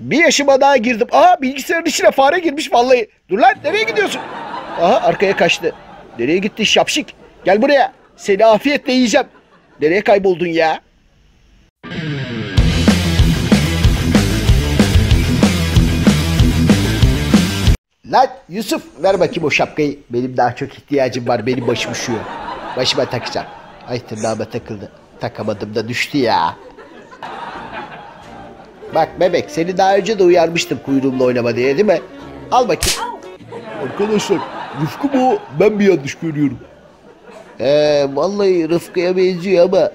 Bir yaşıma daha girdim. Aha bilgisayarın içine fare girmiş vallahi. Dur lan nereye gidiyorsun? Aha arkaya kaçtı. Nereye gitti şapşik? Gel buraya. Seni afiyetle yiyeceğim. Nereye kayboldun ya? Lan Yusuf ver bakayım o şapkayı. Benim daha çok ihtiyacım var. Benim başım üşüyor. Başıma takacağım. Ay tırnağıma takıldı. Takamadım da düştü ya. Bak bebek seni daha önce de uyarmıştım kuyruğumla oynama diye değil mi? Al bakayım. Arkadaşlar Rıfkı o? Ben bir yanlış görüyorum. Ee, vallahi Rıfkı'ya benziyor ama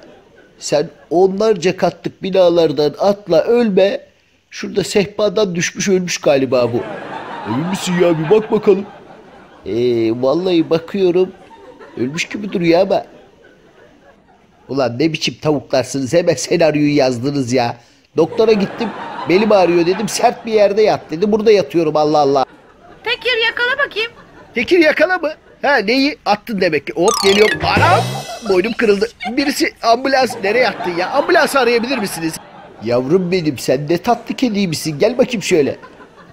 sen onlarca katlık binalardan atla ölme. Şurada sehpadan düşmüş ölmüş galiba bu. Emin misin ya bir bak bakalım. Ee, vallahi bakıyorum ölmüş gibi duruyor ama. Ulan ne biçim tavuklarsınız hemen senaryoyu yazdınız ya. Doktora gittim belim ağrıyor dedim sert bir yerde yat dedi burada yatıyorum Allah Allah. Tekir yakala bakayım. Tekir yakala mı? Ha neyi? Attın demek ki. Hop geliyorum. Anam! Boynum kırıldı. Birisi ambulans nereye attın ya? Ambulans arayabilir misiniz? Yavrum benim sen ne tatlı kediymişsin. Gel bakayım şöyle.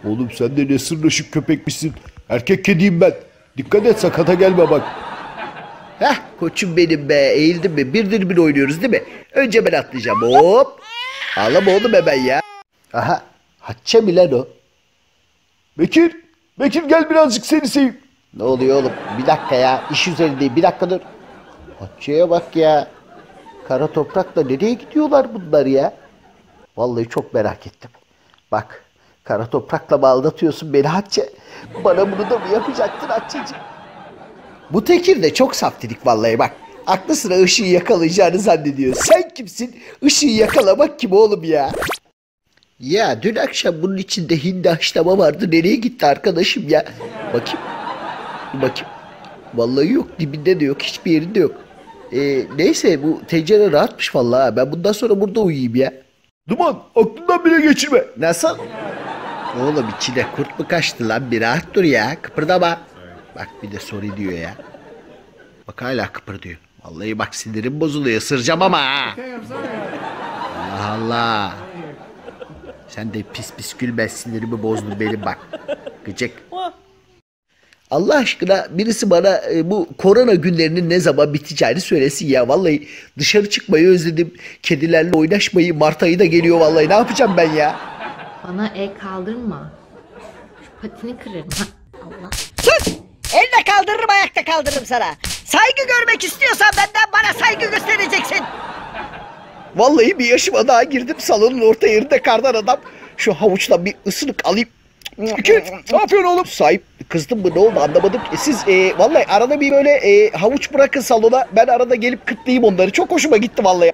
Oğlum sen de ne sırnaşık köpekmişsin. Erkek kediyim ben. Dikkat et sakata gelme bak. Heh koçum benim be. Eğildim mi? Birdir bir oynuyoruz değil mi? Önce ben atlayacağım. Hop. Ağlama oğlum hemen ya. Aha. Hatça mı lan o? Bekir. Bekir gel birazcık seni seveyim. Ne oluyor oğlum? Bir dakika ya. İş üzerindeyim. Bir dakika dur. Hatça'ya bak ya. Kara toprakla nereye gidiyorlar bunlar ya? Vallahi çok merak ettim. Bak. Kara toprakla mı aldatıyorsun beni Hatça? Bana bunu da mı yapacaktın Hatçacığım? Bu Tekir de çok saftirik vallahi bak. Aklı sıra ışığı yakalayacağını zannediyor. Sen kimsin? Işığı yakalamak kim oğlum ya? Ya dün akşam bunun içinde hindi haşlama vardı. Nereye gitti arkadaşım ya? Bakayım. Bakayım. Vallahi yok. Dibinde de yok. Hiçbir yerinde yok. Ee, neyse bu tencere rahatmış vallahi. Ben bundan sonra burada uyuyayım ya. Duman aklından bile geçirme. Nasıl? Oğlum içine kurt mu kaçtı lan? Bir rahat dur ya. Kıpırdama. Bak bir de sorry diyor ya. Bak hala kıpırdıyor. Vallahi bak sinirim bozuluyor. Isıracağım ama ha. Allah Allah. Sen de pis pis gülme sinirimi bozdun benim bak. Gıcık. Allah aşkına birisi bana e, bu korona günlerinin ne zaman biteceğini söylesin ya. Vallahi dışarı çıkmayı özledim. Kedilerle oynaşmayı. Mart ayı da geliyor vallahi. Ne yapacağım ben ya? Bana el kaldırma. Şu patini kırarım. Allah. Sus! Elle kaldırırım ayakta kaldırırım sana. Saygı görmek istiyorsan benden bana saygı göstereceksin. Vallahi bir yaşıma daha girdim. Salonun orta yerinde kardan adam. Şu havuçla bir ısırık alayım. İki, ne yapıyorsun oğlum? Sahip kızdım mı ne oldu anlamadım ki. Siz e, vallahi arada bir böyle e, havuç bırakın salona. Ben arada gelip kıtlayayım onları. Çok hoşuma gitti vallahi.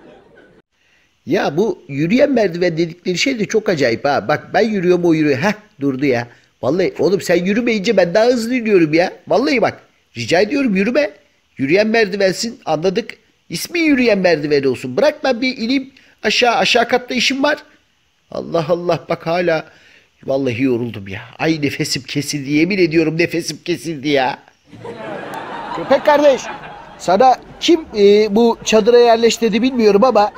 Ya bu yürüyen merdiven dedikleri şey de çok acayip ha. Bak ben yürüyorum o yürüyor. Heh durdu ya. Vallahi oğlum sen yürümeyince ben daha hızlı yürüyorum ya. Vallahi bak rica ediyorum yürüme. Yürüyen merdivensin anladık. İsmi yürüyen merdiven olsun. Bırak ben bir ineyim aşağı aşağı katta işim var. Allah Allah bak hala vallahi yoruldum ya. Ay nefesim kesildi yemin ediyorum nefesim kesildi ya. Köpek kardeş sana kim e, bu çadıra yerleş dedi bilmiyorum ama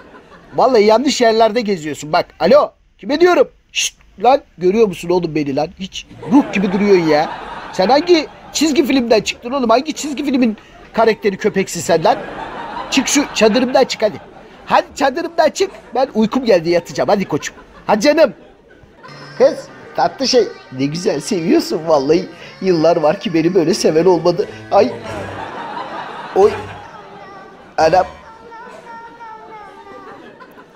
vallahi yanlış yerlerde geziyorsun bak. Alo kime diyorum? Şşt lan görüyor musun oğlum beni lan? Hiç ruh gibi duruyorsun ya. Sen hangi çizgi filmden çıktın oğlum? Hangi çizgi filmin karakteri köpeksin sen lan? Çık şu çadırımdan çık hadi. Hadi çadırımdan çık. Ben uykum geldi yatacağım. Hadi koçum. Hadi canım. Kız tatlı şey. Ne güzel seviyorsun vallahi. Yıllar var ki beni böyle seven olmadı. Ay. Oy. Anam.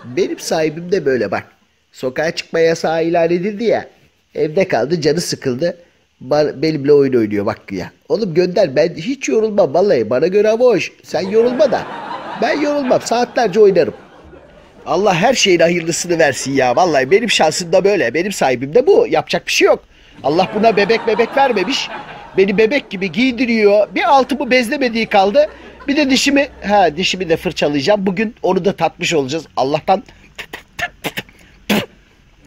Benim sahibim de böyle bak. Sokağa çıkma yasağı ilan edildi ya. Evde kaldı canı sıkıldı. Benimle oyun oynuyor bak ya. Oğlum gönder ben hiç yorulmam vallahi bana göre hoş. Sen yorulma da. Ben yorulmam saatlerce oynarım. Allah her şeyin hayırlısını versin ya. Vallahi benim şansım da böyle. Benim sahibim de bu. Yapacak bir şey yok. Allah buna bebek bebek vermemiş. Beni bebek gibi giydiriyor. Bir altımı bezlemediği kaldı. Bir de dişimi, ha dişimi de fırçalayacağım. Bugün onu da tatmış olacağız. Allah'tan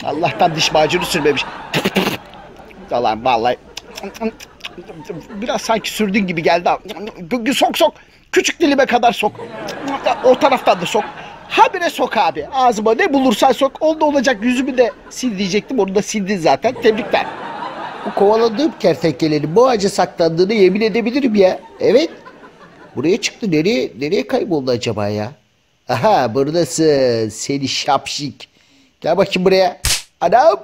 Allah'tan diş macunu sürmemiş. Yalan vallahi. Biraz sanki sürdün gibi geldi. Sok sok. Küçük dilime kadar sok. O taraftan da sok. Habire sok abi. Ağzıma ne bulursan sok. Oldu olacak yüzümü de sil diyecektim. Onu da sildin zaten. Tebrikler. Bu kovaladığım kertenkelenin bu ağaca saklandığını yemin edebilirim ya. Evet. Buraya çıktı. Nereye, nereye kayboldu acaba ya? Aha buradasın. Seni şapşik. Gel bakayım buraya. Anam.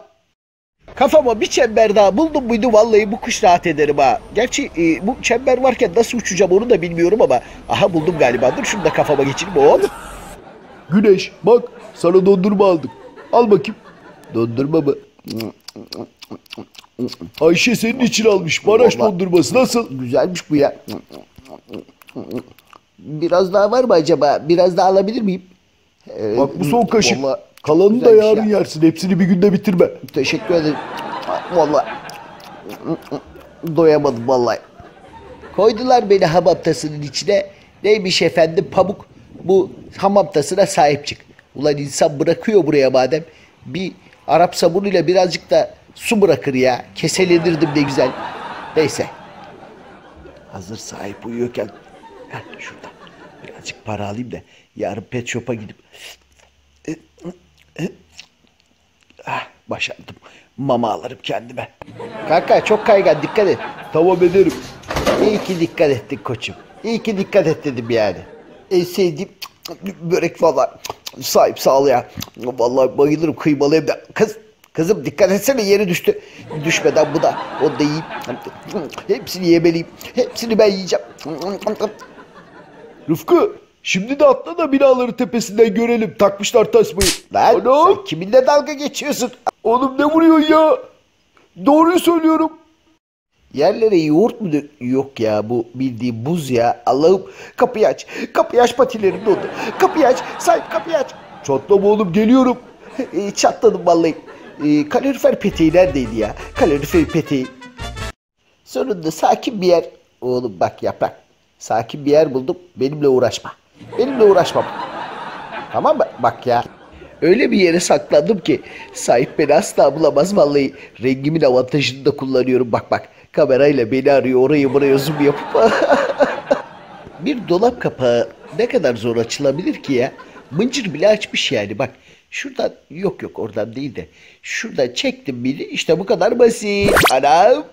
Kafama bir çember daha buldum muydu vallahi bu kuş rahat ederim ha. Gerçi e, bu çember varken nasıl uçacağım onu da bilmiyorum ama aha buldum galiba. Dur şunu da kafama geçireyim oğlum. Güneş bak sana dondurma aldık. Al bakayım. Dondurma mı? Ayşe senin için almış. Maraş Vallahi- dondurması nasıl? Güzelmiş bu ya. Biraz daha var mı acaba? Biraz daha alabilir miyim? Ee, Bak bu son kaşık. vallahi Kalanını da güzelmiş yarın ya. yersin. Hepsini bir günde bitirme. Teşekkür ederim. Vallahi doyamadım vallahi. Koydular beni hamam tasının içine. Neymiş efendim pamuk bu hamam tasına sahip çık. Ulan insan bırakıyor buraya madem. Bir Arap sabunuyla birazcık da su bırakır ya. Keselenirdim ne güzel. Neyse. Hazır sahip uyuyorken heh, şurada birazcık para alayım da yarın pet shop'a gidip Ah, başardım. Mama alırım kendime. Kanka çok kaygan dikkat et. Tamam ederim. İyi ki dikkat ettin koçum. İyi ki dikkat et dedim yani. En sevdiğim börek falan. Sahip sağ ol ya. Vallahi bayılırım kıymalı hem de. Kız, kızım dikkat etsene yeri düştü. Düşmeden bu da. Onu da yiyeyim. Hepsini yemeliyim. Hepsini ben yiyeceğim. Rıfkı şimdi de atla da binaların tepesinden görelim. Takmışlar tasmayı. Lan Anam. sen kiminle dalga geçiyorsun? Oğlum ne vuruyorsun ya? Doğruyu söylüyorum. Yerlere yoğurt mu dök- Yok ya bu bildiğin buz ya. Allah'ım kapıyı aç. Kapıyı aç patilerim dondu. Kapıyı aç. Sahip kapıyı aç. Çatlama oğlum geliyorum. E, çatladım vallahi. E, kalorifer peteği neredeydi ya? Kalorifer peteği. Sonunda sakin bir yer. Oğlum bak yaprak. Sakin bir yer buldum. Benimle uğraşma. Benimle uğraşma. Tamam mı? Bak ya. Öyle bir yere saklandım ki sahip beni asla bulamaz vallahi. Rengimin avantajını da kullanıyorum. Bak bak. Kamerayla beni arıyor. Orayı buraya zoom yapıp. bir dolap kapağı ne kadar zor açılabilir ki ya? Mıncır bile açmış yani bak. Şuradan yok yok oradan değil de. Şuradan çektim biri işte bu kadar basit. Anam.